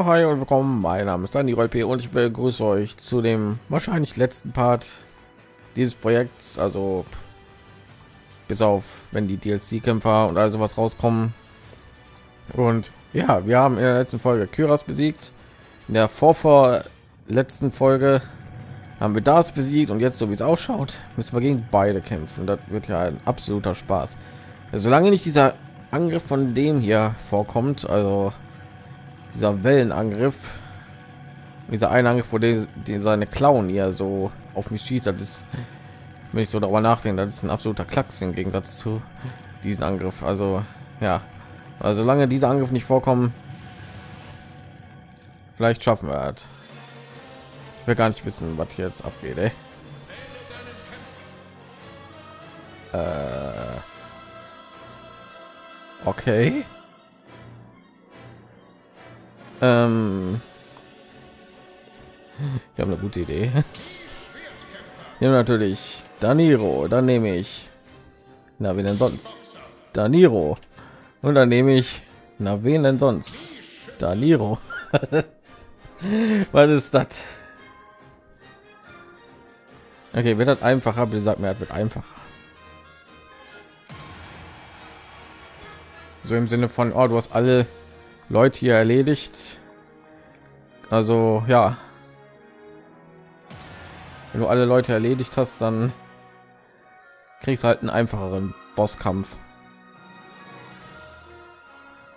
Ja, und willkommen. Mein Name ist Dani P. und ich begrüße euch zu dem wahrscheinlich letzten Part dieses Projekts. Also bis auf wenn die DLC-Kämpfer und also was rauskommen. Und ja, wir haben in der letzten Folge Kyras besiegt. In der vorvor letzten Folge haben wir das besiegt und jetzt, so wie es ausschaut, müssen wir gegen beide kämpfen. Das wird ja ein absoluter Spaß. Solange nicht dieser Angriff von dem hier vorkommt, also dieser Wellenangriff, dieser eine Angriff, wo der, den seine Klauen hier so auf mich schießt, das ist, wenn ich so darüber nachdenke, das ist ein absoluter Klacks im Gegensatz zu diesen Angriff. Also ja, also solange dieser Angriff nicht vorkommen, vielleicht schaffen wir es. Ich will gar nicht wissen, was hier jetzt abgeht. Ey. Äh, okay. Ähm, ich habe eine gute Idee. Ja, natürlich Daniro. Dann nehme ich. Na, wen denn sonst? Daniro. Und dann nehme ich. Na, wen denn sonst? Daniro. Was ist das? Okay, wird das einfacher? Bitte sagt mir, wird einfacher. So im Sinne von, oh, du hast alle Leute hier erledigt. Also ja, wenn du alle Leute erledigt hast, dann kriegst halt einen einfacheren Bosskampf.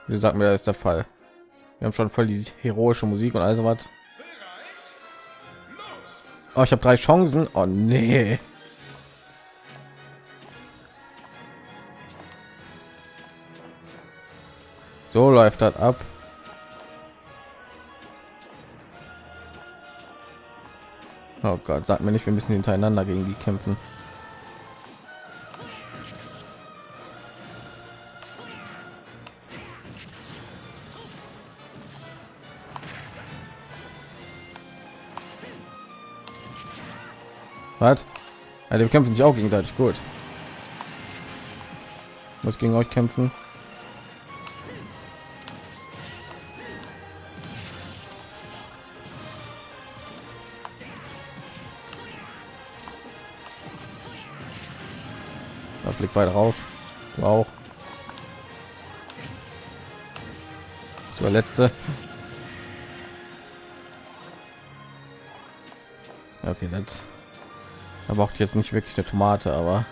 Wie sagt mir, das ist der Fall. Wir haben schon voll die heroische Musik und also was. Oh, ich habe drei Chancen. Oh nee. So läuft das ab. Oh Gott, sag mir nicht, wir müssen hintereinander gegen die kämpfen. Was? Ja, die kämpfen sich auch gegenseitig gut. Muss gegen euch kämpfen. Fliegt weiter raus. Du auch. Zur letzte. Okay, das. Da braucht jetzt nicht wirklich eine Tomate, aber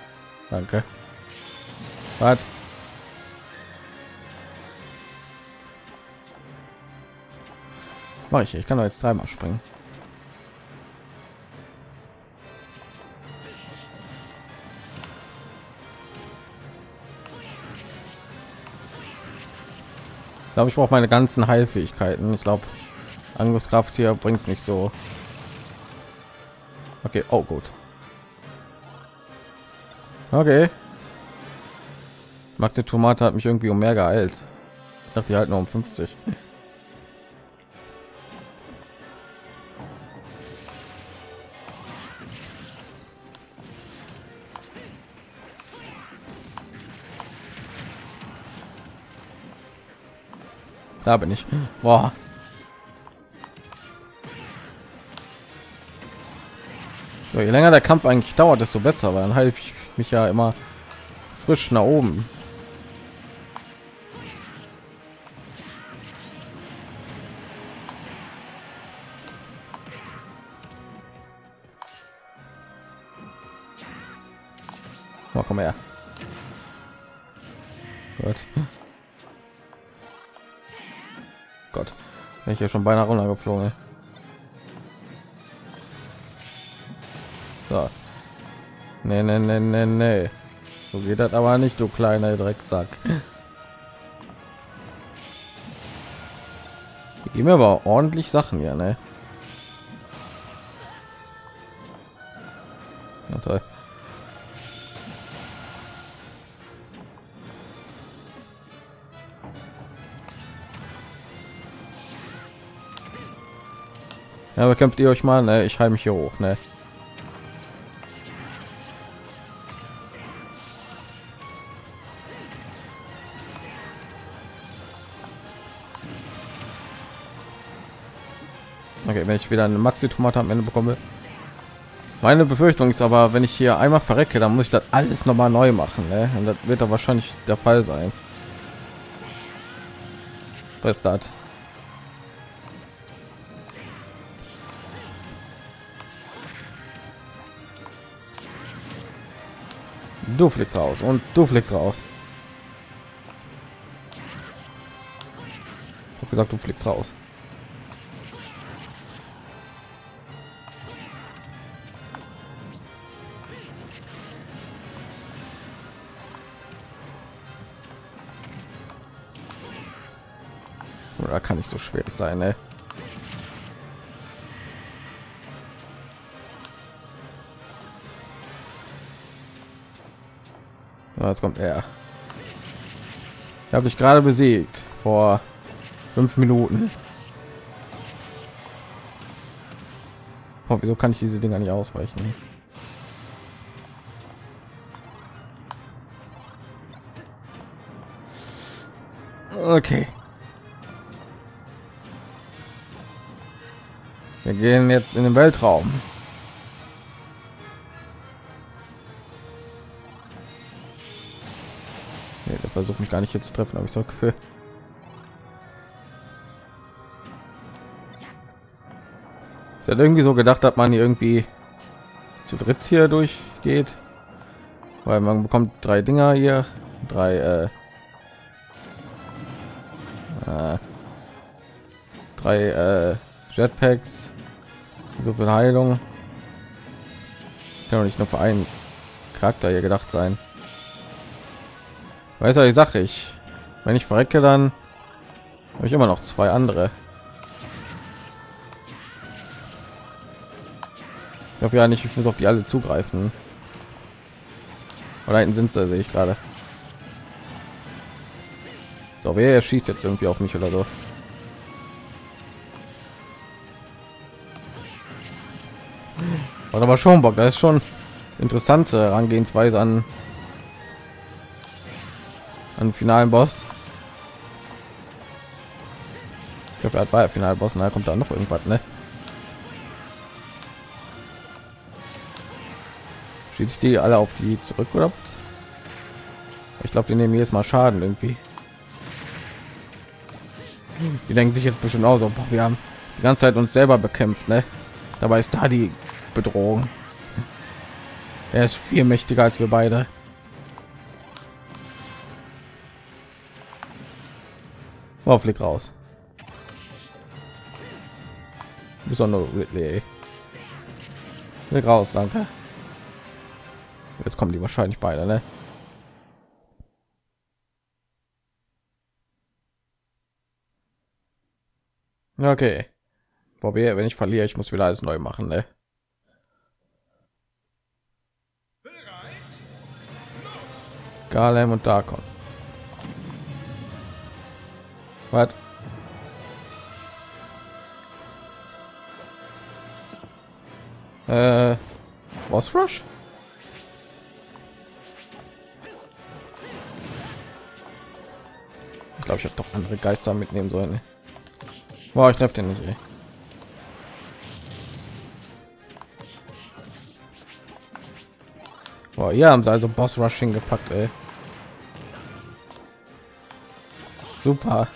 danke. Was? Mach ich. Ich kann doch jetzt dreimal springen. Ich glaube, ich brauche meine ganzen Heilfähigkeiten. Ich glaube, Angriffskraft hier bringt es nicht so. Okay, oh gut. Okay. Maxi Tomate hat mich irgendwie um mehr geheilt. Ich dachte, die halten nur um 50. Da bin ich. Boah. So, je länger der Kampf eigentlich dauert, desto besser, weil dann halte ich mich ja immer frisch nach oben. Ja schon beinahe runtergeflogen. So. Nee, nee, nee, nee, nee. So geht das aber nicht, du kleiner Drecksack. Die mir aber ordentlich Sachen hier, ne? Ja, bekämpft ihr euch mal, ne? Ich heim mich hier hoch, ne? Okay, wenn ich wieder eine Maxi-Tomate am Ende bekomme. Meine Befürchtung ist aber, wenn ich hier einmal verrecke, dann muss ich das alles noch mal neu machen. Ne? Und das wird da wahrscheinlich der Fall sein. Was ist das? Du fliegst raus und du fliegst raus. Ich gesagt, du fliegst raus. Oder kann nicht so schwer sein, ne? Jetzt kommt er. Ich habe dich gerade besiegt vor fünf Minuten. Oh, wieso kann ich diese Dinger nicht ausweichen? Okay. Wir gehen jetzt in den Weltraum. Versucht mich gar nicht hier zu treffen, habe ich so Gefühl. Ist ja irgendwie so gedacht, dass man irgendwie zu dritt hier durchgeht, weil man bekommt drei Dinger hier, drei äh, äh, drei äh, Jetpacks, so viel Heilung. Kann doch nicht nur für einen Charakter hier gedacht sein. Weiß ich sage ich, wenn ich verrecke, dann habe ich immer noch zwei andere. Ich hoffe ja nicht, ich muss auf die alle zugreifen. Oder hinten sind sie, sehe ich gerade. So, wer schießt jetzt irgendwie auf mich oder so? War aber schon Bock, das ist schon interessante Herangehensweise an an finalen Boss. Ich glaube, er hat bei Finalboss, da kommt da noch irgendwas, ne? Schießt die alle auf die zurück oder? Ich glaube, die nehmen jetzt mal Schaden irgendwie. Die denken sich jetzt bestimmt auch so, wir haben die ganze Zeit uns selber bekämpft, ne? Dabei ist da die Bedrohung. Er ist viel mächtiger als wir beide. Oh, flieg raus. Besondere Ridley. Flieg raus, danke. Jetzt kommen die wahrscheinlich beide, ne? Okay. Wobei, wenn ich verliere, ich muss wieder alles neu machen, ne? Garlem und Darkon. Was? Äh, Boss Rush? Ich glaube, ich habe doch andere Geister mitnehmen sollen. Boah, ich treffe den nicht. Ey. Boah, hier haben sie also Boss Rushing gepackt, ey. Super.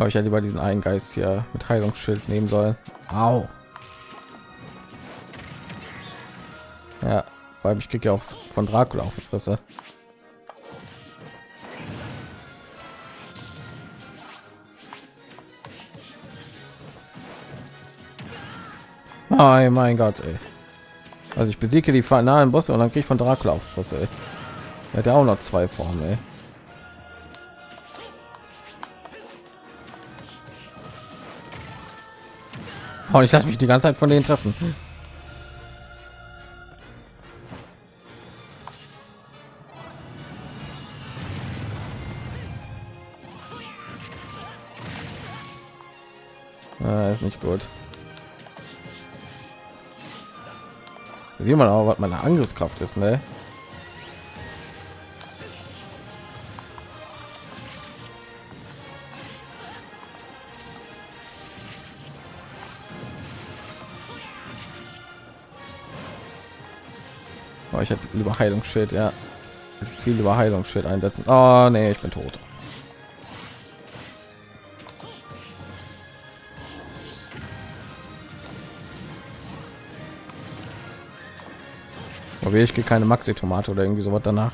Aber ich ja lieber diesen einen Geist hier mit Heilungsschild nehmen soll. Au. Ja, weil ich kriege ja auch von Dracula auf die Fresse. Oh mein Gott, ey. Also ich besiege die finalen Bosse und dann kriege ich von Dracula auf Fresse. Ey. Er hat ja auch noch zwei Formen, ey. Oh, ich lasse mich die ganze Zeit von denen treffen. Ah, ist nicht gut. Sieht man auch, was meine Angriffskraft ist, ne? Ich hätte lieber Heilungsschild, ja. Viel lieber Heilungsschild einsetzen. Oh, nee, ich bin tot. Aber ich gehe keine Maxi-Tomate oder irgendwie sowas danach.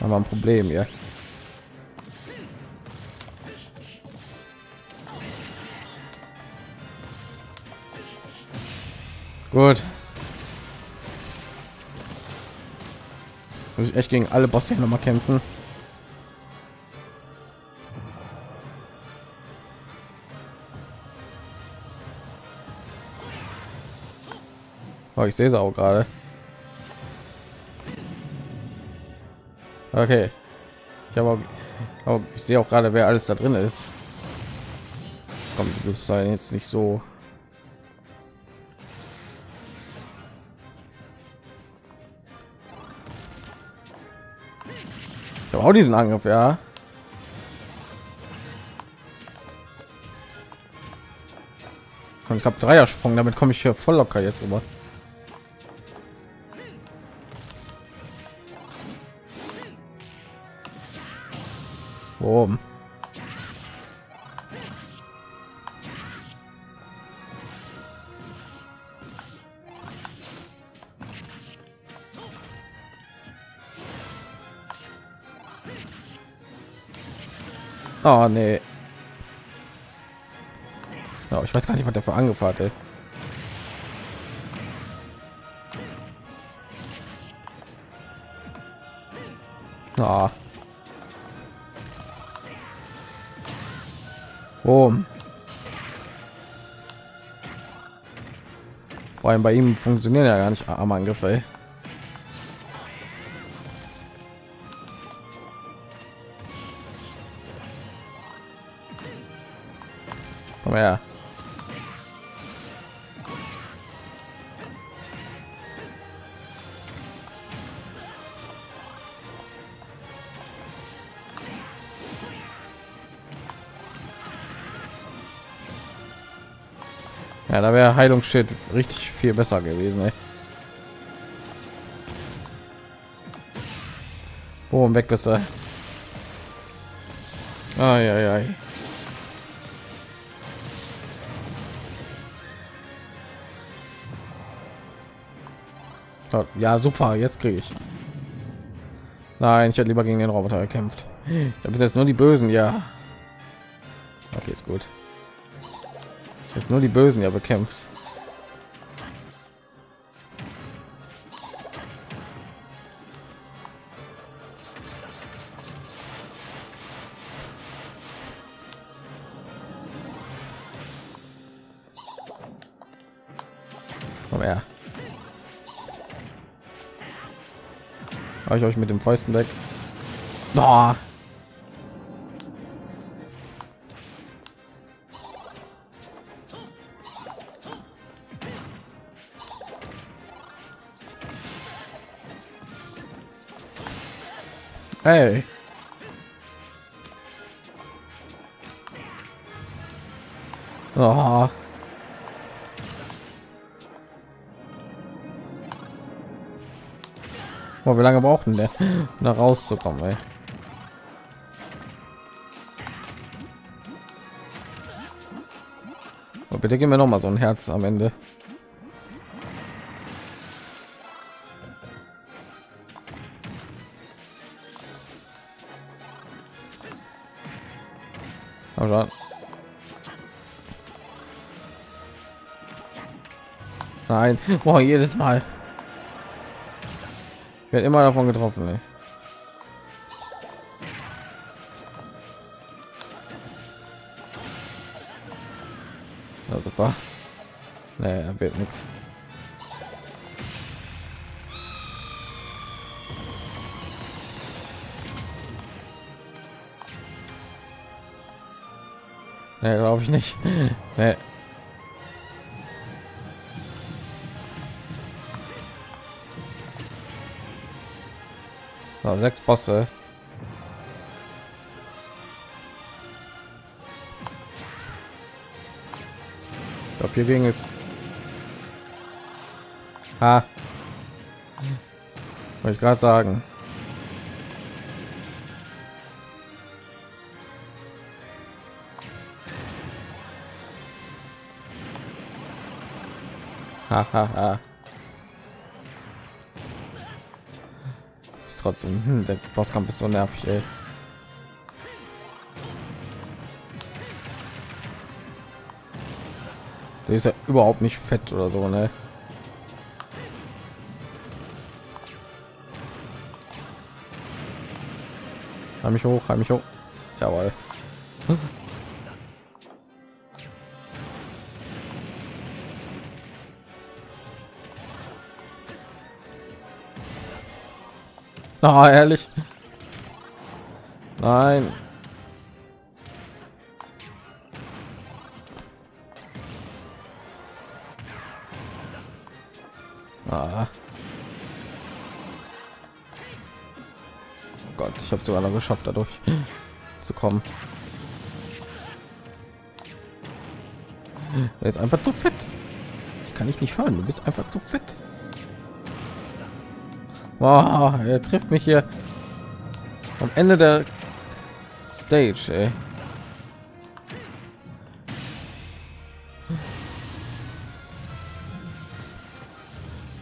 Haben wir ein Problem hier. Gut. Ich echt gegen alle Bosse noch mal kämpfen. Oh, ich sehe sie auch gerade. Okay. Ich habe auch, ich sehe auch gerade, wer alles da drin ist. Kommt, das sei jetzt nicht so. Auch diesen Angriff, ja. Und ich habe Dreiersprung, damit komme ich hier voll locker jetzt rüber. oben. Oh nee. Oh, ich weiß gar nicht, was der für angefahren hat. Oh. Boom. Vor allem bei ihm funktionieren ja gar nicht am Angriff, ey. Heilungsschild richtig viel besser gewesen. Ey. Boom, weg bist du. Ai, ai, ai. Ja, super, jetzt kriege ich. Nein, ich hätte lieber gegen den Roboter gekämpft. Ich habe jetzt nur die Bösen, ja. Okay, ist gut. Jetzt nur die Bösen ja bekämpft. Habe ich euch mit dem Fäusten weg. Boah. Hey. Oh. Oh, wie lange brauchen der, da rauszukommen? Ey? Oh, bitte geben wir noch mal so ein Herz am Ende. Aber Nein, boah, jedes Mal. Wird immer davon getroffen. Ey. Ja, super. Er wird nichts. Nee, glaube ich nicht. Nee. So, sechs Bosse. Ich glaube, hier ging es. Ha. Wollte ich gerade sagen. Hahaha. Trotzdem hm, der Bosskampf ist so nervig, ey. Der ist ja überhaupt nicht fett oder so, ne? Heim mich hoch, heim mich hoch. Jawohl. Ah, ehrlich. Nein. Ah. Oh Gott, ich habe sogar noch geschafft, dadurch zu kommen. Er ist einfach zu fett. Ich kann dich nicht hören. Du bist einfach zu fett. Wow, er trifft mich hier am Ende der Stage. Ey.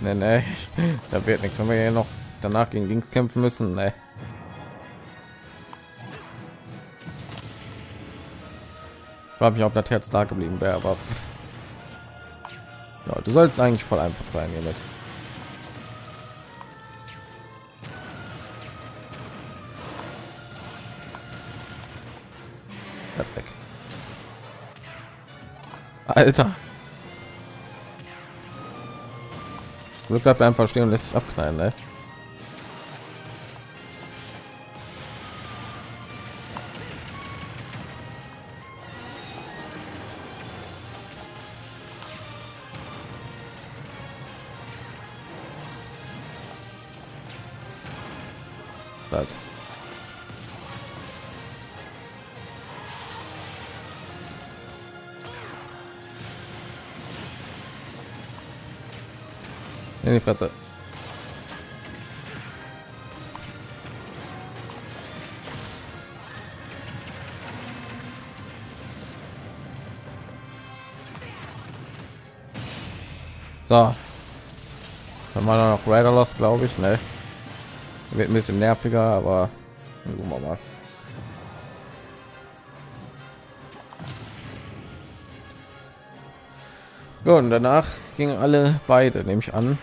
Nee, nee, da wird nichts, wenn wir hier noch danach gegen links kämpfen müssen. Nee. Ich habe mich auf das Herz da geblieben wäre, aber ja, du sollst eigentlich voll einfach sein hiermit. Alter. Glück bleibt einfach stehen und lässt sich abknallen, ne? Start. In die Fresse. So. Dann mal noch Rider Lost, glaube ich, ne? Wird ein bisschen nerviger, aber gucken wir mal. Ja, und danach gingen alle beide, nehme ich an.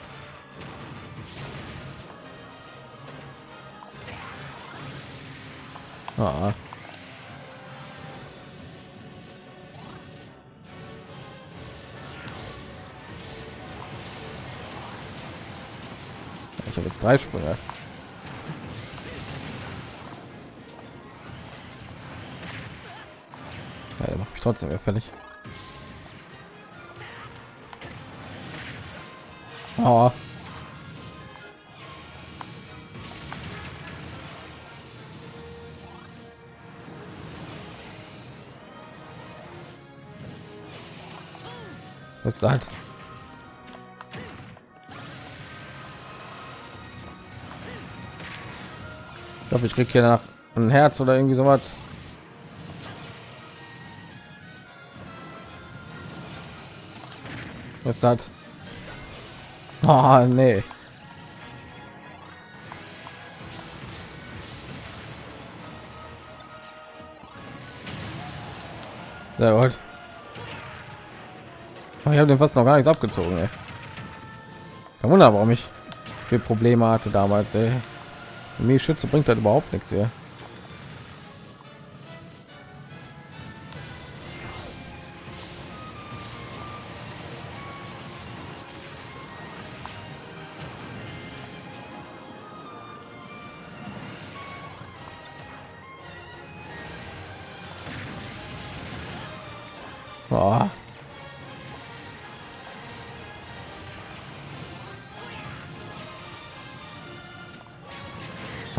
Ah. Ich habe jetzt drei Sprünge. Ja, der macht mich trotzdem fertig. Oh. Ist das? Ich glaube, ich krieg hier nach ein Herz oder irgendwie so was. Was das? Oh, nee. Sehr gut. Ich habe den fast noch gar nichts abgezogen. Ey. Kein Wunder, warum ich viel Probleme hatte damals. Ey. Mir Schütze bringt halt überhaupt nichts hier.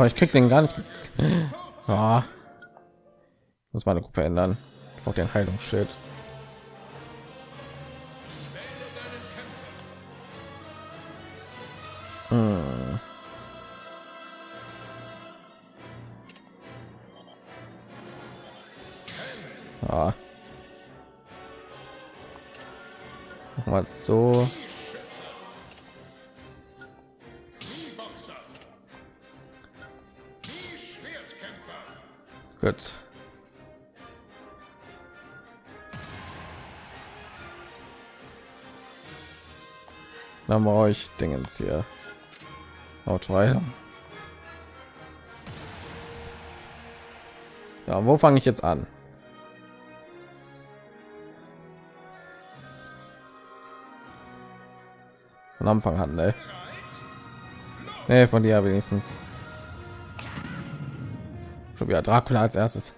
Ich krieg den gar nicht. Ah. Muss meine Gruppe ändern. Ich brauche den Heilungsschild. Dingens hier. Haut weiter. Ja, wo fange ich jetzt an? Von Anfang an, ne? Nee, von dir wenigstens. Schon wieder Dracula als erstes.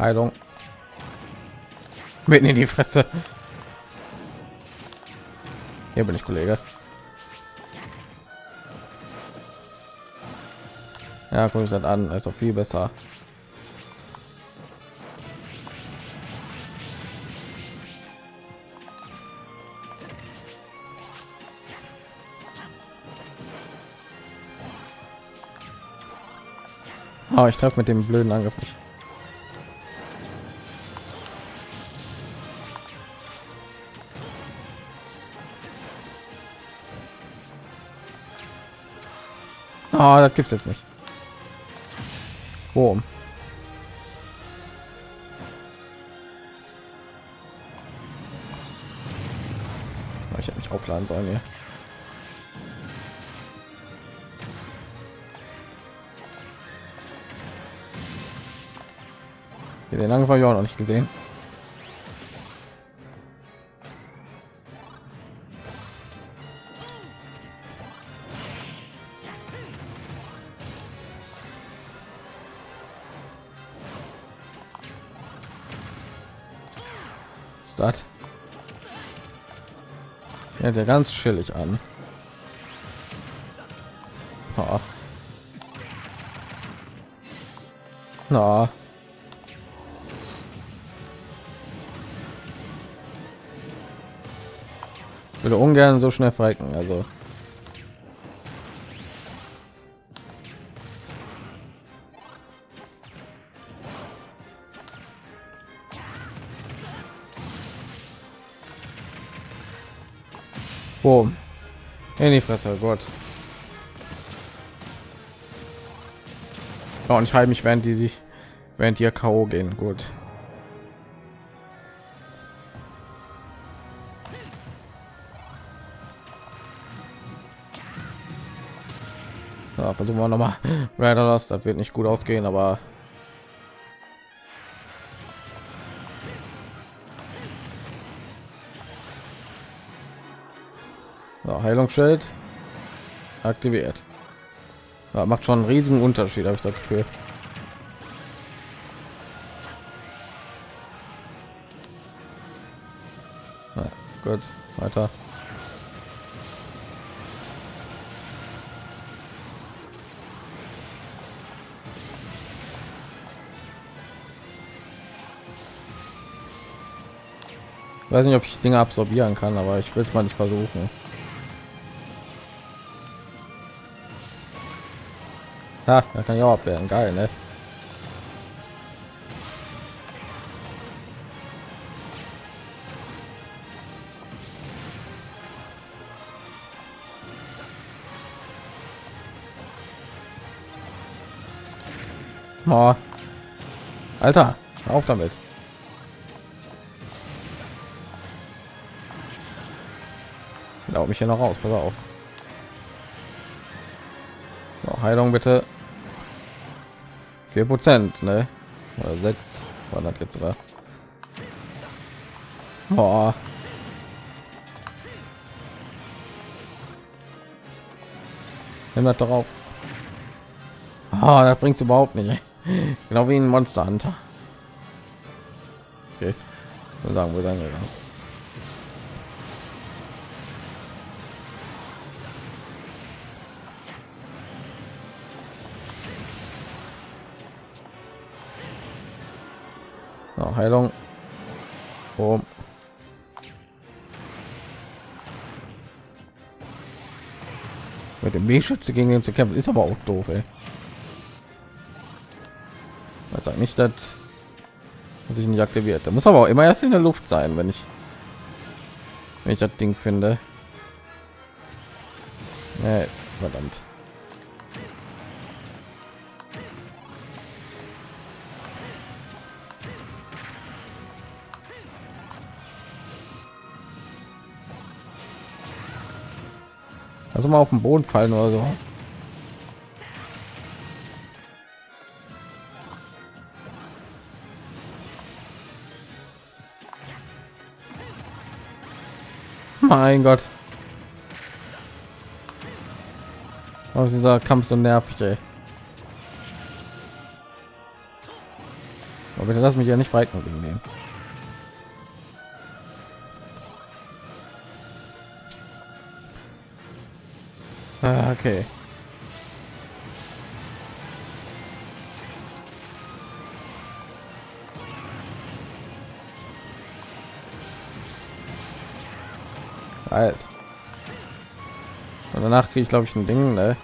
Heilung. Mitten in die Fresse. Hier bin ich, Kollege. Ja, guck ich das an, auch viel besser. Oh, ich treffe mit dem blöden Angriff nicht. Oh, das gibt's jetzt nicht. Boom. Ich hätte mich aufladen sollen hier. Den Angriff habe ich auch noch nicht gesehen. Das? Ja, der ganz chillig an. Oh. Na. Würde ungern so schnell frecken, also. In die Fresse, oh Gott. Ja, und ich halte mich, während die sich, während hier K.O. gehen. Gut. Ja, versuchen wir noch mal. das wird nicht gut ausgehen, aber Heilungsschild aktiviert. Ja, macht schon einen riesigen Unterschied, habe ich das Gefühl. Ja, gut, weiter. Ich weiß nicht, ob ich Dinge absorbieren kann, aber ich will es mal nicht versuchen. Ha, da kann ich auch abwehren. Geil, ne? Oh. Alter, auf damit. Glaub mich hier noch raus, pass auf. So, Heilung bitte. 4 Prozent, ne? Oder 6 war das jetzt sogar. Boah. Nimm das drauf. Oh, das bringt überhaupt nicht. Genau wie ein Monster Hunter. Okay. Sagen, wir sagen. So, Heilung. Boom. Mit dem B-Schütze gegen den zu kämpfen ist aber auch doof, ey. Man sagt nicht, dass sich nicht aktiviert. Da muss aber auch immer erst in der Luft sein, wenn ich wenn ich das Ding finde. Nee, verdammt. Also mal auf den Boden fallen oder so. Mein Gott. Aus dieser Kampf so nervig, ey. Aber bitte lass mich ja nicht weit nehmen. Okay. Alt. Und danach kriege ich glaube ich ein Ding, ne?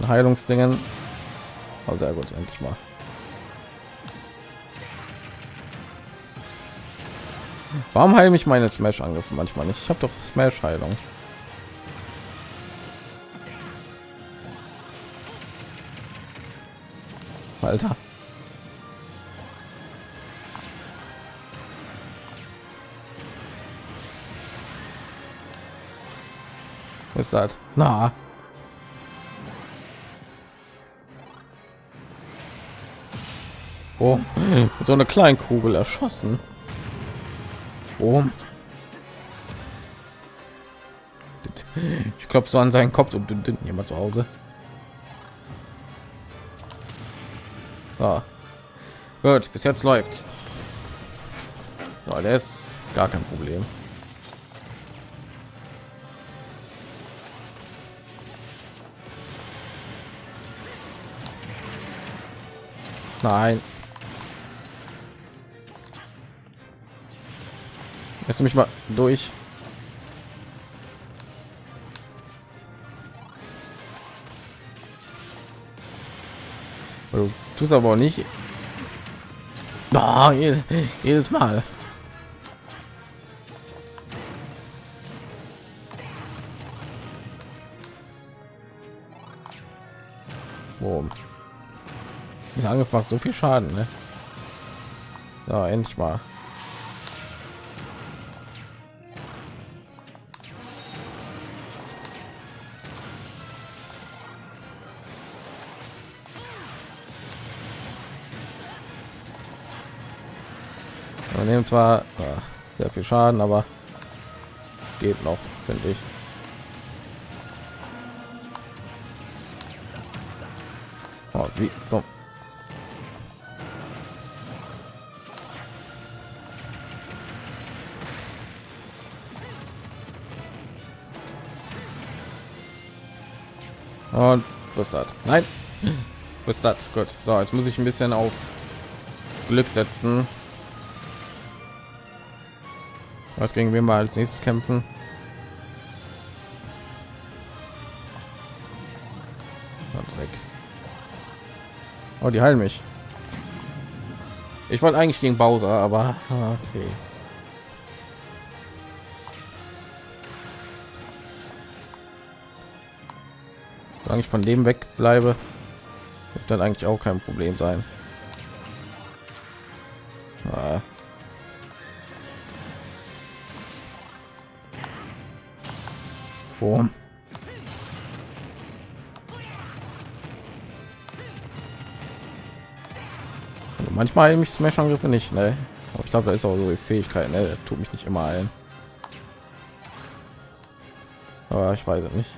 Ein Heilungsdingen. Oh, sehr gut, endlich mal. Warum heile mich meine Smash Angriffe manchmal nicht? Ich habe doch Smash Alter. ist das? Na. Oh, so eine kleine Kugel erschossen. Oh. Ich glaube so an seinen Kopf und jemand zu Hause. So. Gut, bis jetzt läuft. Ja, ist gar kein Problem. Nein. Lässt du mich mal durch? Du tust aber auch nicht. Oh, jedes Mal. Boom. Dieser Angriff so viel Schaden, ne? So, endlich mal. Nehmen zwar ja, sehr viel Schaden, aber geht noch, finde ich. Oh, wie zum Und was? Nein. Was das? Gut. So, jetzt muss ich ein bisschen auf Glück setzen. Was gegen wir mal als nächstes kämpfen? Oh, die heilen mich. Ich wollte eigentlich gegen Bowser, aber okay. solange ich von dem weg bleibe wird dann eigentlich auch kein problem sein Boom. Also manchmal mich smash angriffe nicht ne? aber ich glaube da ist auch so die fähigkeit ne? tut mich nicht immer ein aber ich weiß es nicht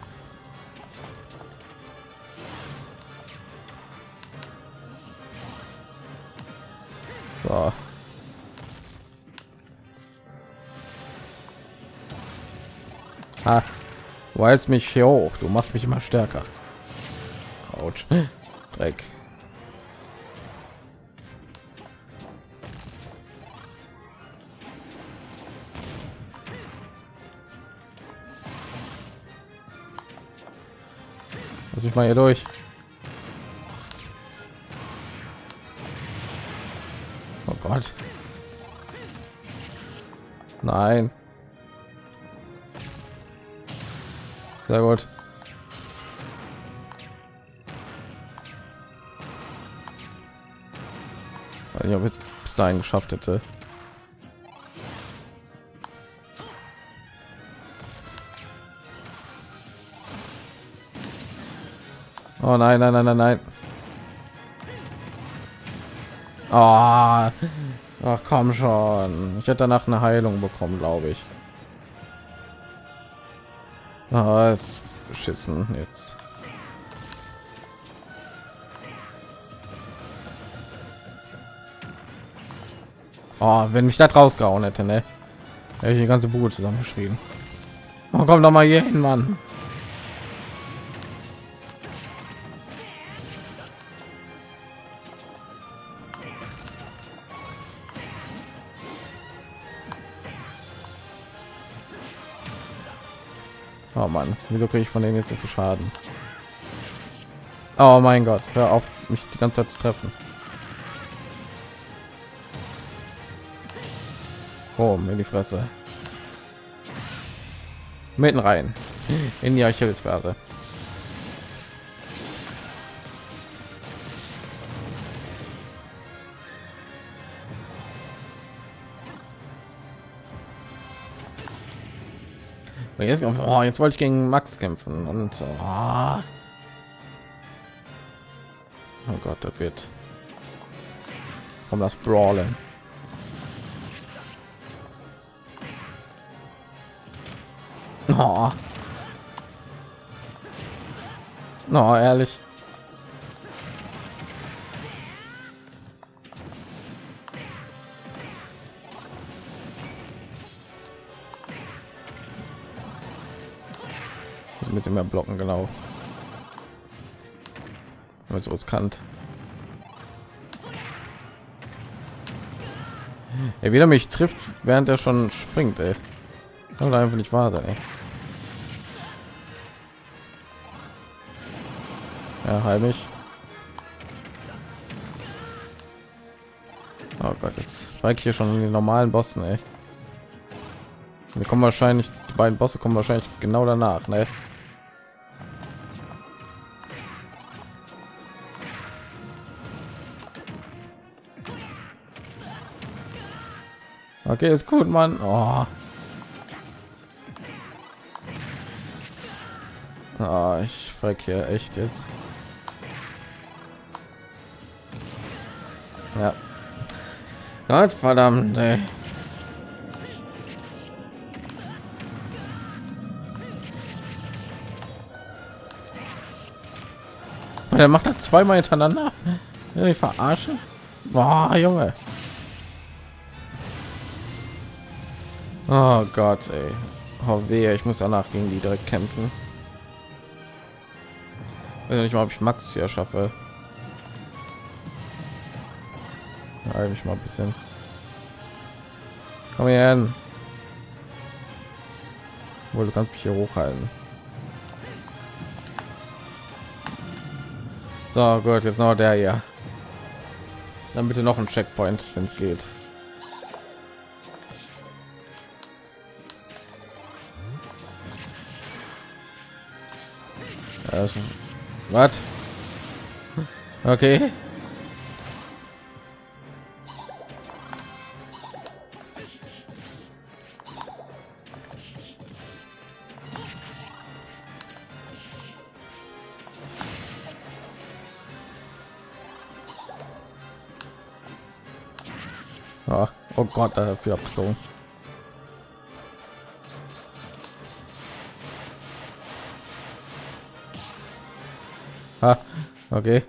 Du heilst mich hier hoch. Du machst mich immer stärker. Autsch. Dreck. Lass mich mal hier durch. Oh Gott. Nein. Sehr gut. Ob ich bis dahin geschafft hätte. Oh nein, nein, nein, nein, nein. Oh. Ach komm schon. Ich hätte danach eine Heilung bekommen, glaube ich. Ah, ist beschissen jetzt. Oh, wenn mich da rausgehauen hätte, ne? Hätte ich die ganze Bude zusammengeschrieben. Oh, komm doch mal hier hin, Mann. Mann, wieso kriege ich von denen jetzt so viel Schaden? Oh mein Gott, hör auf, mich die ganze Zeit zu treffen. Oh, in die Fresse. Mitten rein. In die Achillesferse. Jetzt, oh, jetzt wollte ich gegen Max kämpfen und oh, oh Gott, das wird um das Brawlen. Oh. No, ehrlich. Mehr blocken genau so riskant er wieder mich trifft während er schon springt ey. oder einfach nicht wahr sein ey. ja heil mich oh gott jetzt war hier schon in den normalen bossen ey. wir kommen wahrscheinlich die beiden bosse kommen wahrscheinlich genau danach ne? Okay, ist gut, Mann. Oh. Oh, ich hier echt jetzt. Ja. Gott verdammt, ey. Der macht das zweimal hintereinander. Ich verarsche. Boah, Junge. Oh Gott, ey. Oh weh, ich muss danach gegen die direkt kämpfen. Weiß nicht mal, ob ich Max hier schaffe. Ja, ich mal ein bisschen. Komm her. Hin. Wohl, du kannst mich hier hochhalten. So, gut, jetzt noch der hier. Dann bitte noch ein Checkpoint, wenn es geht. Was? Okay. Oh, Gott, dafür abgezogen. Okay.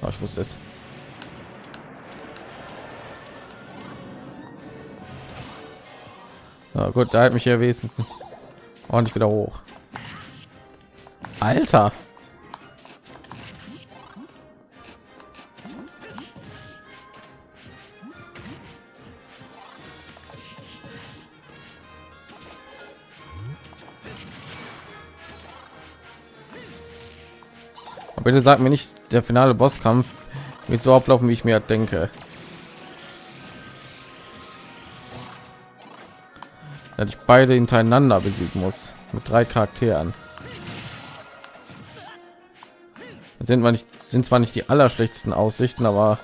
Oh, ich wusste es. Na gut, da hat mich ja wenigstens ordentlich wieder hoch. Alter. Bitte sag mir nicht, der finale Bosskampf wird so ablaufen, wie ich mir denke. Dass ich beide hintereinander besiegen muss mit drei Charakteren. sind wir nicht sind zwar nicht die allerschlechtesten Aussichten, aber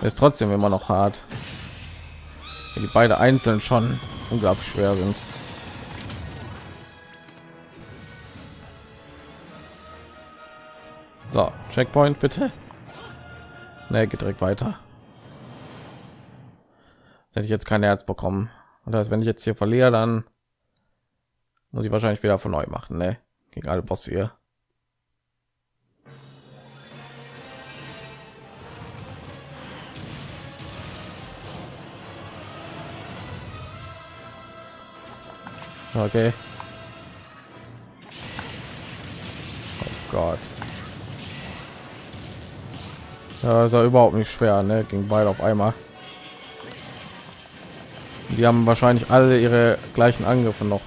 ist trotzdem immer noch hart. Die beide einzeln schon unglaublich schwer sind. So, Checkpoint bitte. Ne, geht direkt weiter. Hätte ich jetzt kein Herz bekommen. Und das, wenn ich jetzt hier verliere, dann muss ich wahrscheinlich wieder von neu machen, ne? Gegen alle Boss hier. Okay. Oh Gott. Ja, ist ja überhaupt nicht schwer, ne? Ging beide auf einmal. Die haben wahrscheinlich alle ihre gleichen Angriffe noch.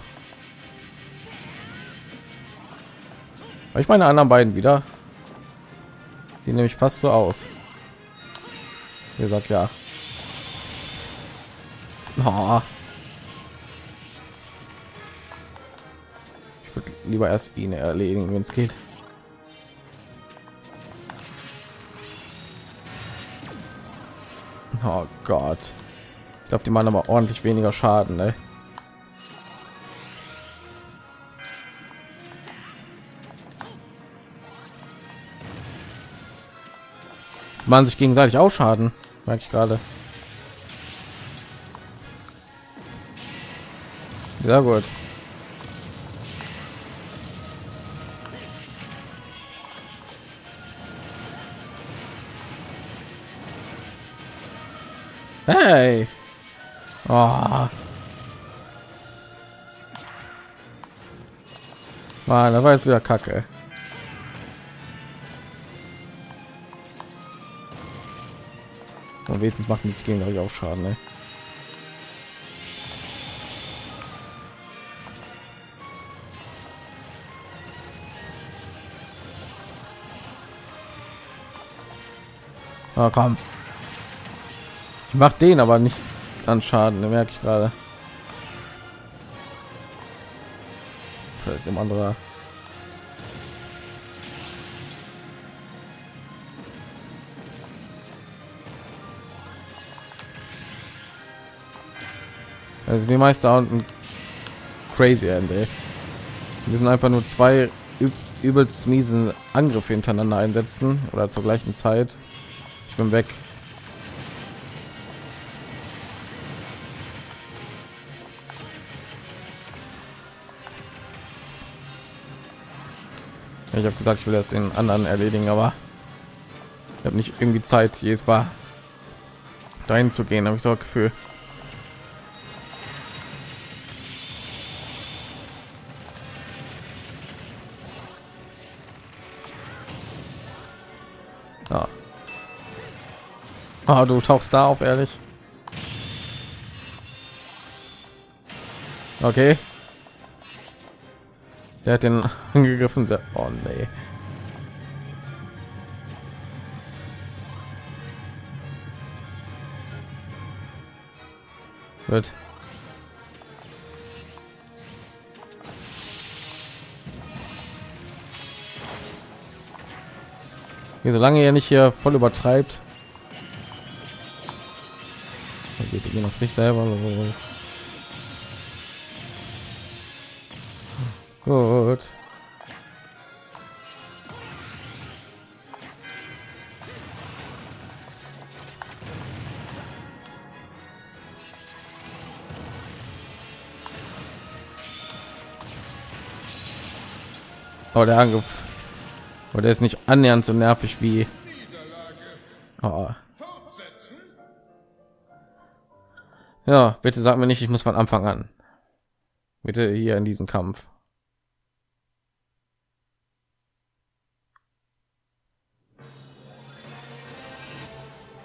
Ich meine anderen beiden wieder. Sieht nämlich fast so aus. Wie gesagt, ja. Oh. Ich würde lieber erst ihn erledigen, wenn es geht. Gott. Ich glaube, die machen aber ordentlich weniger Schaden, ne? Man sich gegenseitig auch Schaden, merke ich gerade. Sehr gut. Hey. Oh. Mann, da war jetzt wieder Kacke. Und wenigstens machen die sich gegenseitig auch Schaden, ne? Oh, komm. Ich mach den aber nicht an Schaden, merke ich gerade. Das ist im anderer. Also wie Meister unten crazy Ende. Wir müssen einfach nur zwei übelst miesen Angriffe hintereinander einsetzen oder zur gleichen Zeit. Ich bin weg. Ich habe gesagt, ich will das den anderen erledigen, aber ich habe nicht irgendwie Zeit, jedes Mal dahin zu gehen, habe ich so ein Gefühl. Ja. Ah, du tauchst da auf, ehrlich. Okay. Der hat den angegriffen. Oh nee. Gut. Wie solange er nicht hier voll übertreibt, geht ihr noch sich selber los. Oh, der Angriff. Oh, der ist nicht annähernd so nervig wie. Oh. Ja, bitte sag mir nicht, ich muss von Anfang an. Bitte hier in diesem Kampf.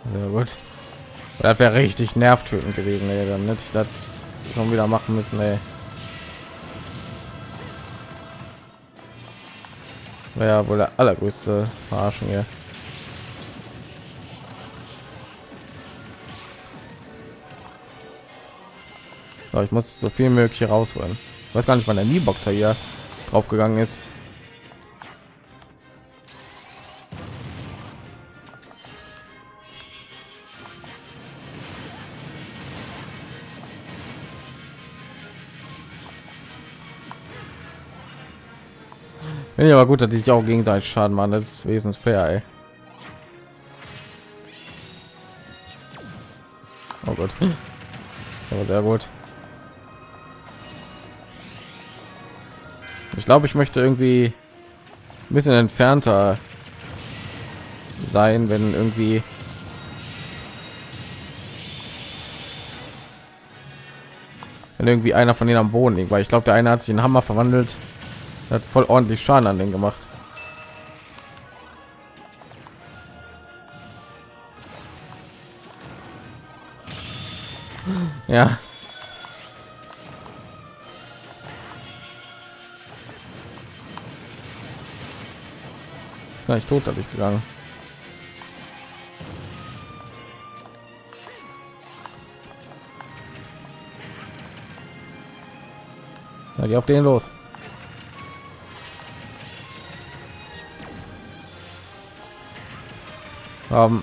Sehr gut. Das wäre richtig nervtötend gewesen, ey. dann hätte ich das schon wieder machen müssen, ey. Ja wohl der allergrößte Verarschen hier. Ich muss so viel möglich rausholen. Ich weiß gar nicht, wann der Mi-Boxer hier drauf gegangen ist. Wenn ja, aber gut, dass die sich auch gegenseitig Schaden machen, das ist wesentlich fair. Ey. Oh Gott, aber sehr gut. Ich glaube, ich möchte irgendwie ein bisschen entfernter sein, wenn irgendwie wenn irgendwie einer von denen am Boden liegt, weil ich glaube, der eine hat sich in Hammer verwandelt hat voll ordentlich Schaden an den gemacht. Ja. Ist gar nicht tot dadurch gegangen. Ja, geh auf den los. Haben.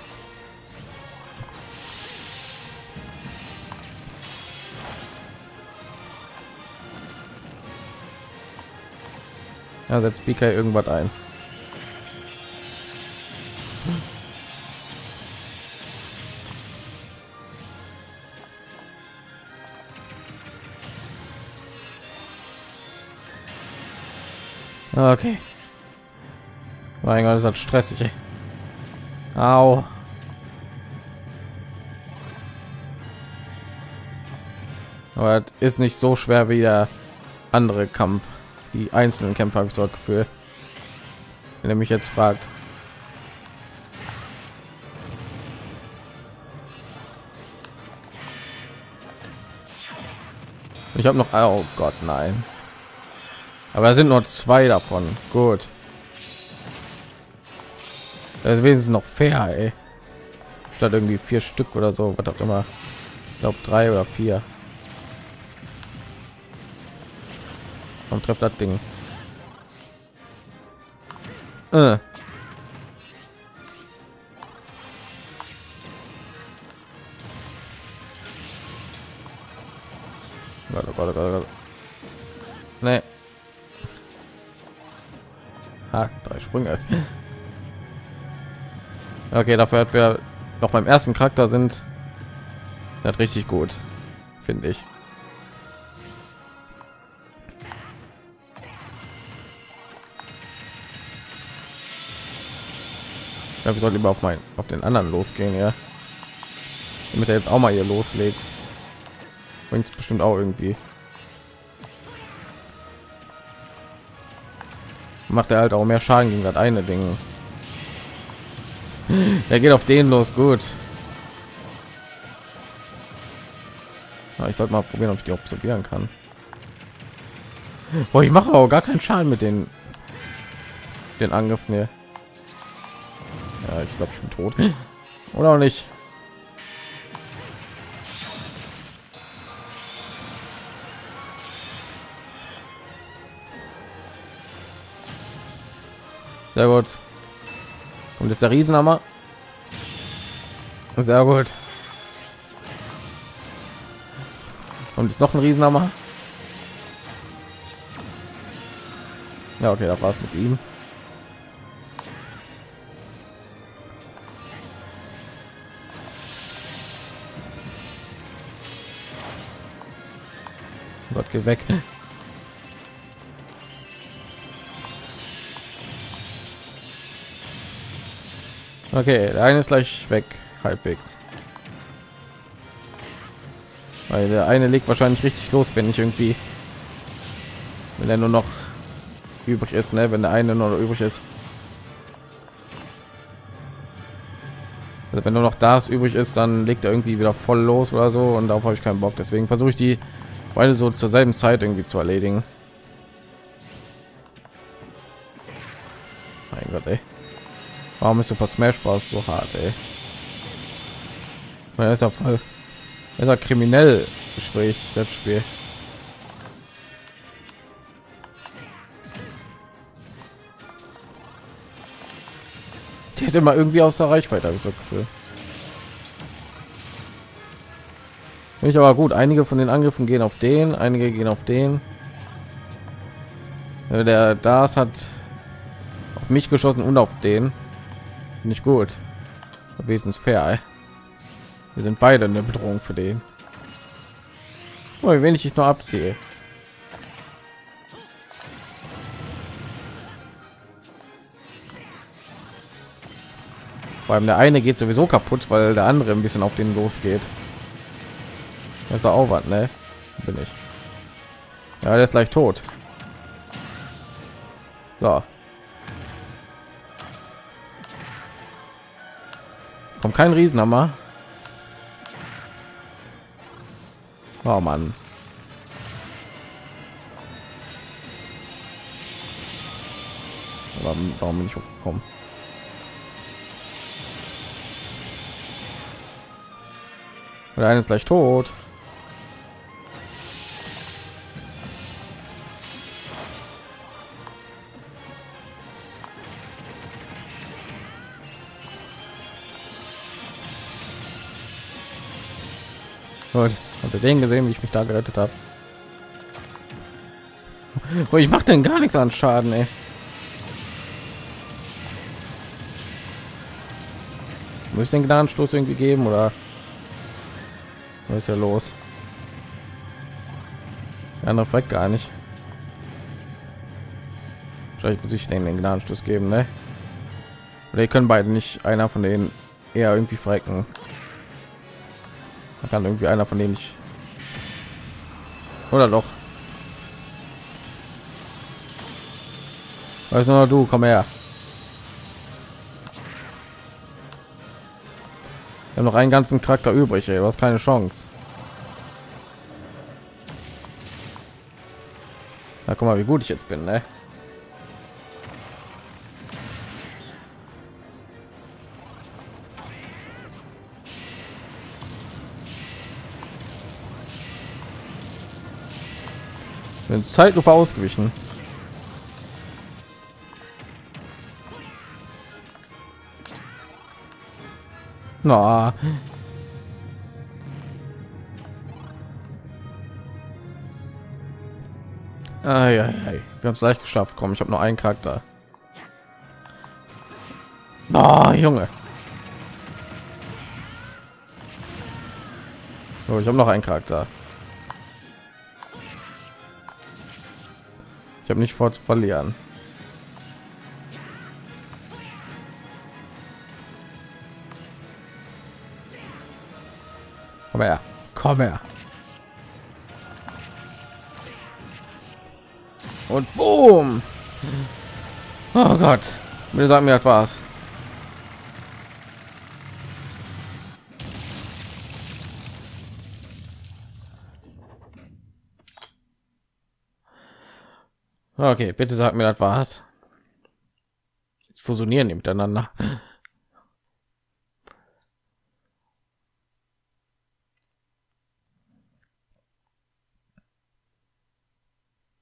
Ja, setzt BK irgendwas ein. Okay. Mein Gott, ist das stressig. Ey. Au. Aber das ist nicht so schwer wie der andere Kampf. Die einzelnen Kämpfe habe ich so Gefühl. Wenn er mich jetzt fragt. Ich habe noch, oh Gott, nein. Aber da sind nur zwei davon. Gut. Das wenigstens noch fair, ey. Statt irgendwie vier Stück oder so, was auch immer. Ich glaube drei oder vier. Und trifft das Ding. Äh. Warte, warte, warte. Nee. Ha, drei Sprünge. Okay, dafür hat wir noch beim ersten Charakter sind. Das richtig gut, finde ich. Ich glaube, ich sollte lieber auf mein auf den anderen losgehen, ja. Damit er jetzt auch mal hier loslegt. Bringt bestimmt auch irgendwie. Macht er halt auch mehr Schaden gegen das eine Ding. Er geht auf den los, gut. Ja, ich sollte mal probieren, ob ich die absorbieren kann. Boah, ich mache auch gar keinen Schaden mit den den Angriff mehr. Ja, ich glaube, ich bin tot. Oder auch nicht. Sehr gut. Und ist der Riesenhammer. Sehr gut. Und ist noch ein Riesenhammer. Ja, okay, da war es mit ihm. Gott, geh weg. Okay, der eine ist gleich weg, halbwegs. weil der eine legt wahrscheinlich richtig los, wenn ich irgendwie, wenn er nur noch übrig ist, ne? wenn der eine nur noch übrig ist. Also wenn nur noch das übrig ist, dann legt er irgendwie wieder voll los oder so und darauf habe ich keinen Bock. Deswegen versuche ich die beide so zur selben Zeit irgendwie zu erledigen. Warum ist Super Smash Bros so hart, ey? Er ist ja voll, ist ja kriminell, Gespräch, das Spiel. Die ist immer irgendwie aus der Reichweite, habe ich so Gefühl. Finde ich aber gut. Einige von den Angriffen gehen auf den, einige gehen auf den. Der das hat auf mich geschossen und auf den. Nicht gut. Wenigstens fair. Wir sind beide eine Bedrohung für den. Oh, wenig ich nur abziehe. Vor allem der eine geht sowieso kaputt, weil der andere ein bisschen auf den losgeht. Das ist auch was, ne? Bin ich. Ja, der ist gleich tot. So. Kommt kein Riesenhammer. Oh Mann. Warum, warum bin ich hochgekommen? Der eine ist gleich tot. Gut, habt ihr den gesehen, wie ich mich da gerettet habe? Oh, ich mache denn gar nichts an Schaden, ey. Muss ich den Gnadenstoß irgendwie geben oder was ist ja los? Der andere fragt gar nicht. Vielleicht muss ich den, den Gnadenstoß geben, ne? Oder ihr können beide nicht einer von denen eher irgendwie frecken. Kann irgendwie einer von denen nicht. Oder doch. Weiß nur du, komm her. Wir haben noch einen ganzen Charakter übrig, ey. du hast keine Chance. Na, guck mal, wie gut ich jetzt bin, ne? Bin Zeitlupe ausgewichen. Na. Ah, ja, ja. Wir haben es leicht geschafft. Komm, ich habe nur einen Charakter. Oh, Junge. Oh, ich habe noch einen Charakter. Habe nicht vor zu verlieren. Komm her, komm her. Und boom. Oh Gott, mir sagen mir etwas. Okay, bitte sag mir das was. Jetzt fusionieren die miteinander.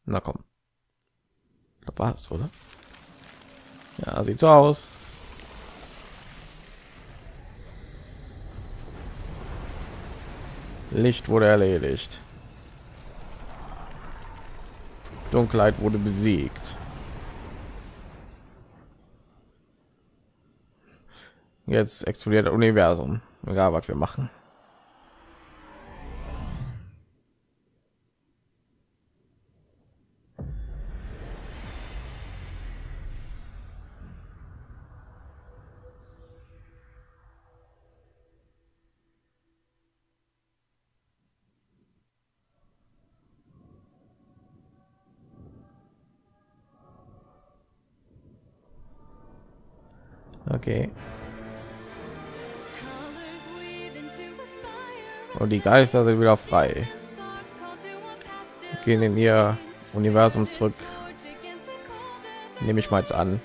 Na komm. Das war's, oder? Ja, sieht so aus. Licht wurde erledigt. Dunkelheit wurde besiegt. Jetzt explodiert das Universum. Egal, was wir machen. Okay. Und die Geister sind wieder frei. Gehen in ihr Universum zurück. Nehme ich mal jetzt an.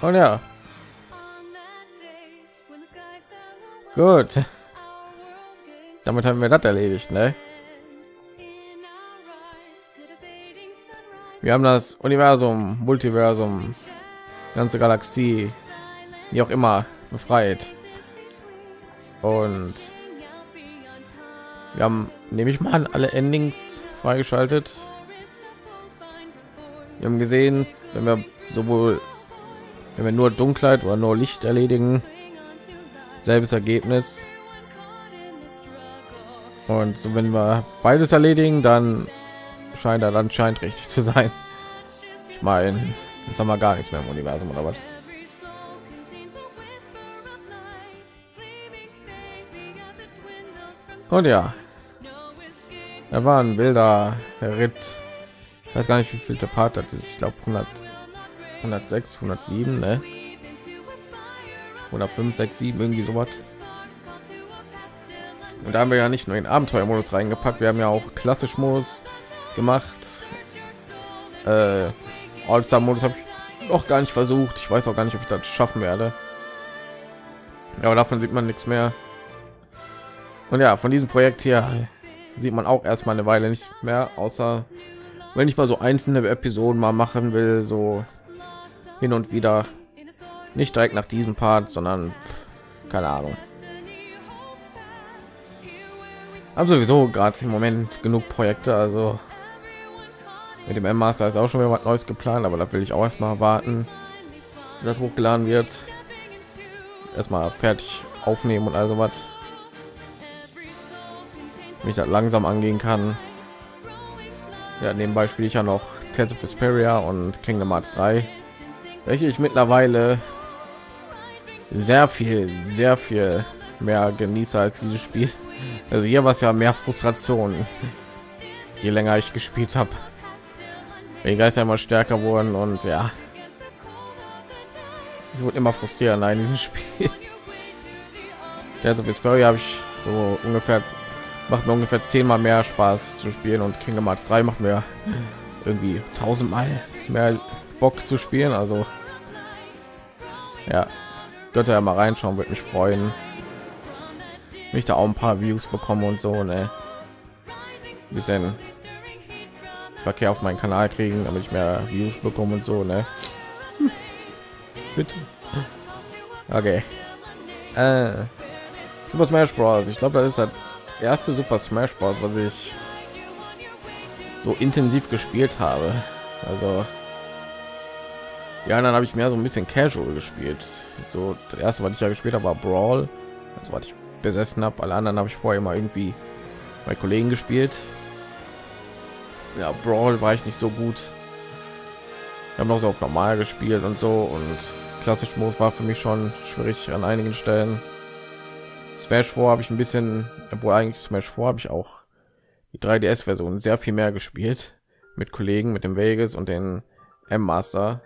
Und ja. Gut. Damit haben wir das erledigt, ne? Wir haben das Universum, Multiversum, ganze Galaxie, wie auch immer, befreit. Und wir haben, nehme ich mal an, alle Endings freigeschaltet. Wir haben gesehen, wenn wir sowohl wenn wir nur Dunkelheit oder nur Licht erledigen, selbes Ergebnis. Und so, wenn wir beides erledigen, dann scheint er dann scheint richtig zu sein. Ich meine, jetzt haben wir gar nichts mehr im Universum oder was. Und ja, da war ein wilder Ritt. Ich weiß gar nicht, wie viel der Part hat. Ich glaube 100 106 107 ne? 105 6 7 irgendwie sowas und da haben wir ja nicht nur den abenteuermodus reingepackt wir haben ja auch klassisch modus gemacht. Äh, all-star modus habe ich noch gar nicht versucht. Ich weiß auch gar nicht ob ich das schaffen werde. Aber davon sieht man nichts mehr. Und ja von diesem projekt hier sieht man auch erstmal eine weile nicht mehr außer wenn ich mal so einzelne episoden mal machen will so hin und wieder. Nicht direkt nach diesem Part, sondern keine Ahnung. Haben sowieso gerade im Moment genug Projekte, also mit dem M-Master ist auch schon wieder was Neues geplant, aber da will ich auch erstmal warten, das hochgeladen wird. Erstmal fertig aufnehmen und also was. Mich das langsam angehen kann. Ja, nebenbei spiele ich ja noch Tales of Vesperia und Kingdom Hearts 3 welche ich mittlerweile sehr viel, sehr viel mehr genieße als dieses Spiel. Also hier war es ja mehr Frustration, je länger ich gespielt habe. Die Geister immer stärker wurden und ja, es wird immer frustrierender in diesem Spiel. Der so Vesperia habe ich so ungefähr macht mir ungefähr zehnmal mehr Spaß zu spielen und Kingdom Hearts 3 macht mir irgendwie tausendmal mehr Bock zu spielen. Also ja, könnte ja mal reinschauen, würde mich freuen. Mich da auch ein paar Views bekommen und so, ne? Bisschen Verkehr auf meinen Kanal kriegen, damit ich mehr Views bekomme und so, ne? Bitte. Okay. Äh, Super Smash Bros. Ich glaube, das ist das erste Super Smash Bros. was ich so intensiv gespielt habe. Also ja, dann habe ich mehr so ein bisschen casual gespielt. So das erste, was ich ja gespielt habe, war Brawl. Also was ich besessen habe. Alle anderen habe ich vorher mal irgendwie bei Kollegen gespielt. Ja, Brawl war ich nicht so gut. Wir haben noch so auf normal gespielt und so und klassisch Modus war für mich schon schwierig an einigen Stellen. Smash 4 habe ich ein bisschen, obwohl eigentlich Smash 4 habe ich auch die 3DS-Version sehr viel mehr gespielt mit Kollegen, mit dem Vegas und den M-Master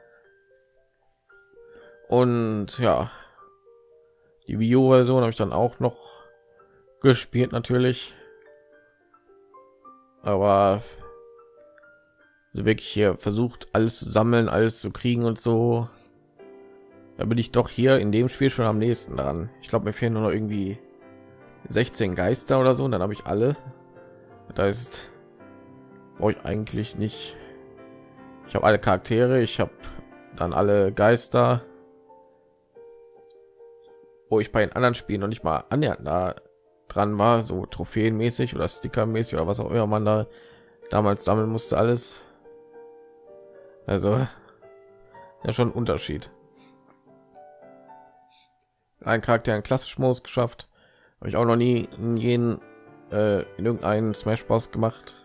und ja die Wii U Version habe ich dann auch noch gespielt natürlich. Aber so wirklich hier versucht alles zu sammeln alles zu kriegen und so. Da bin ich doch hier in dem Spiel schon am nächsten dran. Ich glaube mir fehlen nur noch irgendwie 16 Geister oder so und dann habe ich alle. Da ist euch eigentlich nicht. Ich habe alle Charaktere ich habe dann alle Geister wo ich bei den anderen Spielen noch nicht mal annähernd da dran war, so Trophäenmäßig oder Sticker-mäßig oder was auch immer man da damals sammeln musste, alles. Also ja schon ein Unterschied. Ein Charakter in klassisch Modus geschafft, habe ich auch noch nie in jeden äh, in irgendeinen Smash Bros gemacht.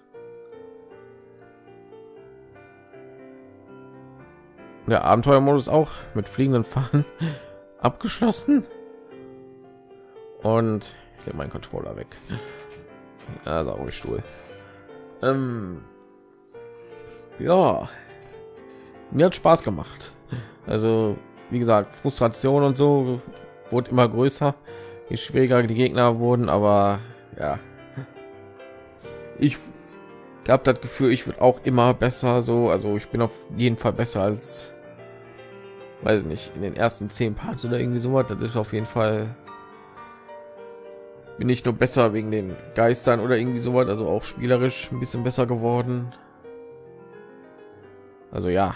Der Abenteuermodus auch mit fliegenden Fahren abgeschlossen und ich meinen Controller weg. Ja, Stuhl. Ähm, ja, mir hat Spaß gemacht. Also, wie gesagt, Frustration und so wurde immer größer, je schwieriger die Gegner wurden, aber ja, ich habe das Gefühl, ich wird auch immer besser. So, also ich bin auf jeden Fall besser als, weiß nicht, in den ersten zehn Parts oder irgendwie so was. Das ist auf jeden Fall bin ich nur besser wegen den Geistern oder irgendwie so also auch spielerisch ein bisschen besser geworden. Also ja,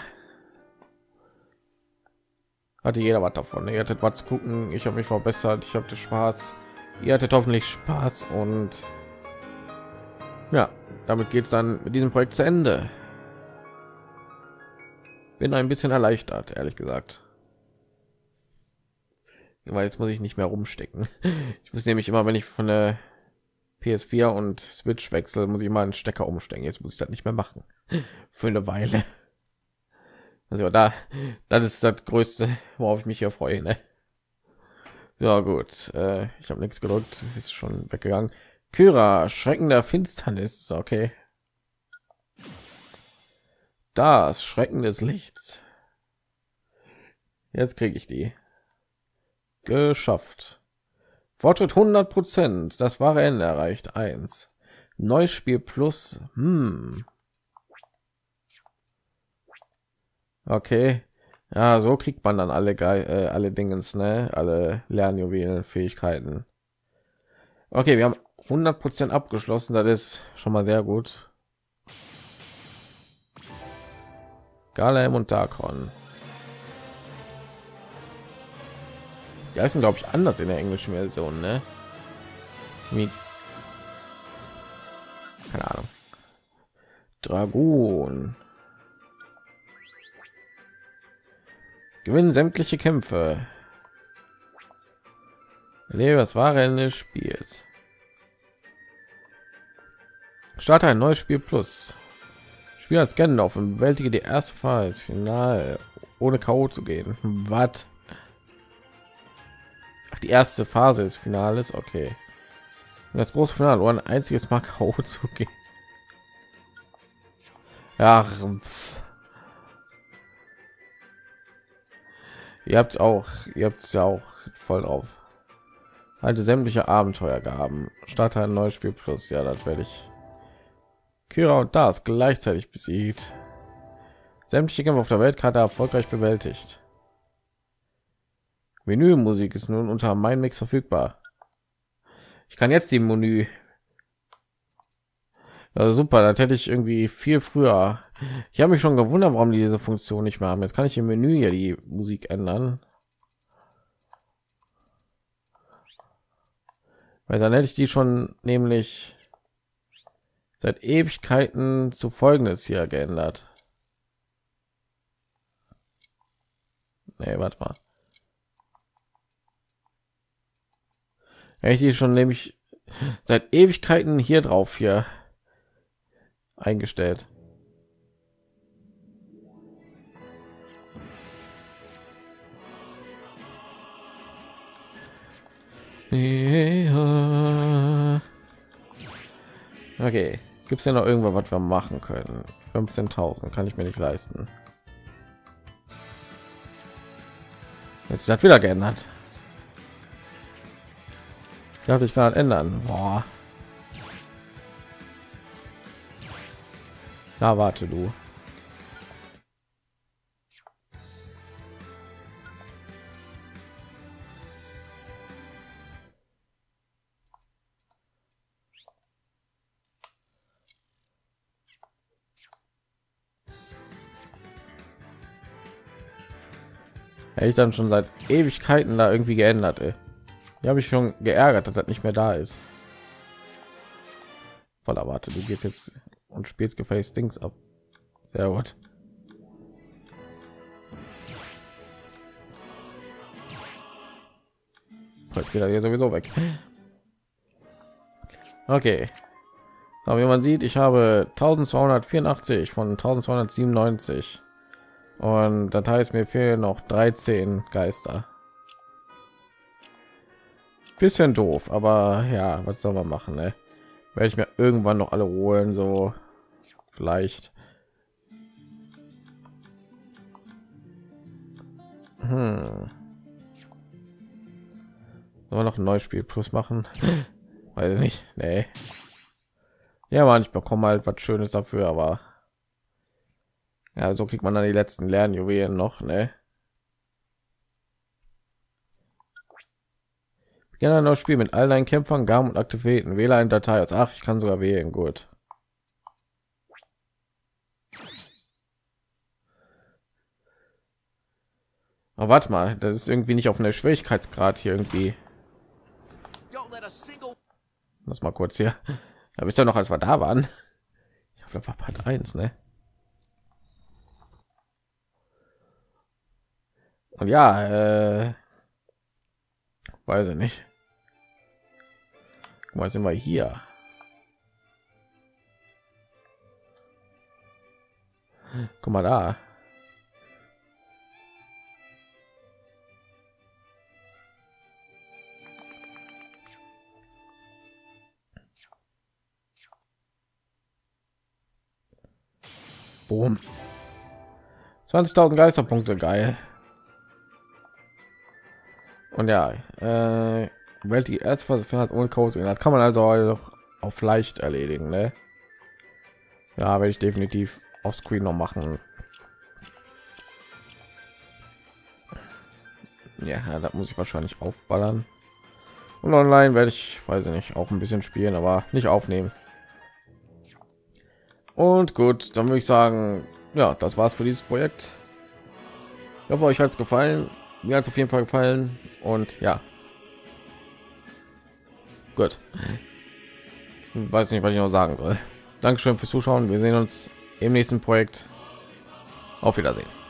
hatte jeder was davon. Ihr hattet was zu gucken, ich habe mich verbessert, ich hatte Spaß, ihr hattet hoffentlich Spaß und ja, damit geht es dann mit diesem Projekt zu Ende. Bin ein bisschen erleichtert, ehrlich gesagt. Weil jetzt muss ich nicht mehr rumstecken. Ich muss nämlich immer, wenn ich von der PS4 und Switch wechsel, muss ich mal einen Stecker umstecken. Jetzt muss ich das nicht mehr machen. Für eine Weile. Also da, das ist das Größte, worauf ich mich hier freue. Ne? Ja gut, äh, ich habe nichts gedrückt, ist schon weggegangen. Kyra, Schrecken der Finsternis. Okay. Das Schrecken des Lichts. Jetzt kriege ich die. Geschafft. Fortschritt 100 Prozent. Das wahre Ende erreicht. Eins. Neues Spiel plus. Hm. Okay. Ja, so kriegt man dann alle Ge äh, alle Dingens, ne? Alle Lernjuwelen, Fähigkeiten. Okay, wir haben 100% abgeschlossen, das ist schon mal sehr gut. Galem und Darkon. Die heißen, glaube ich, anders in der englischen Version, ne? Wie keine Ahnung. Dragon. Gewinnen sämtliche Kämpfe. Erlebe das wahre Ende des Spiels. Starte ein neues Spiel plus. Spiel als Gandalf und bewältige die erste Phase Final ohne K.O. zu gehen. Was? Die erste Phase des Finales, okay. Und das große Finale, ein einziges Mal K.O. zu gehen. Ja, ihr habt auch, ihr habt es ja auch voll drauf. Halte sämtliche Abenteuer gaben. Starte ein neues Spiel plus. Ja, das werde ich Kira und das gleichzeitig besiegt. Sämtliche Kämpfe auf der Weltkarte erfolgreich bewältigt. Menümusik ist nun unter mein Mix verfügbar. Ich kann jetzt die Menü. Also super, das hätte ich irgendwie viel früher. Ich habe mich schon gewundert, warum die diese Funktion nicht mehr haben. Jetzt kann ich im Menü ja die Musik ändern. Weil dann hätte ich die schon nämlich seit Ewigkeiten zu folgendes hier geändert. Nee, warte mal. Ich schon nämlich seit Ewigkeiten hier drauf hier eingestellt. Okay. Gibt es ja noch irgendwas, was wir machen können? 15.000 kann ich mir nicht leisten. Jetzt hat wieder geändert. Ich dachte, ich kann ändern. Boah. Na, warte du. Hätte ich dann schon seit Ewigkeiten da irgendwie geändert, ey. Die habe ich schon geärgert, dass das nicht mehr da ist. Voll erwarte, du gehst jetzt und spielst gefälligst Dings ab. Sehr gut. Jetzt geht er hier sowieso weg. Okay. Aber wie man sieht, ich habe 1284 von 1297 und das heißt mir fehlen noch 13 geister bisschen doof aber ja was soll man machen ne? werde ich mir irgendwann noch alle holen so vielleicht hm. Sollen noch ein neues Spiel plus machen weil nicht nee. ja man ich bekomme halt was schönes dafür aber ja so kriegt man dann die letzten lernjuwelen noch ne Gerne ein neues Spiel mit all deinen Kämpfern, Gaben und Aktivitäten. Wähle eine Datei als ach, ich kann sogar wählen. Gut. Aber warte mal, das ist irgendwie nicht auf einer Schwierigkeitsgrad hier irgendwie. Lass mal kurz hier. Da bist ja noch, als wir da waren. Ich glaube, war Part 1, ne? Und ja, äh, weiß ich nicht. Guck mal, sind wir hier. Guck mal da. Boom. 20.000 Geisterpunkte, geil. Und ja, äh, Welt die Erzphase hat ohne Code hat, kann man also auf leicht erledigen, ne? Ja, werde ich definitiv auf Screen noch machen. Ja, da muss ich wahrscheinlich aufballern. Und online werde ich, weiß ich nicht, auch ein bisschen spielen, aber nicht aufnehmen. Und gut, dann würde ich sagen, ja, das war's für dieses Projekt. Ich hoffe, euch hat es gefallen. Mir hat es auf jeden Fall gefallen. Und ja. Gut. Weiß nicht, was ich noch sagen soll. Dankeschön fürs Zuschauen. Wir sehen uns im nächsten Projekt. Auf Wiedersehen.